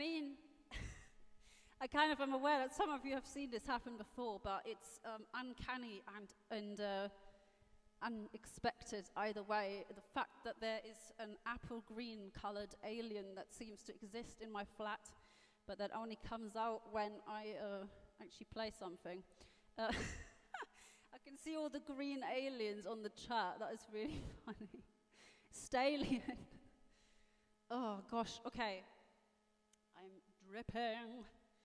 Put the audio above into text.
mean, I kind of am aware that some of you have seen this happen before, but it's um, uncanny and, and uh, unexpected either way. The fact that there is an apple green colored alien that seems to exist in my flat, but that only comes out when I uh, actually play something. Uh, I can see all the green aliens on the chat. That is really funny. Stallion. oh gosh, okay. I'm dripping.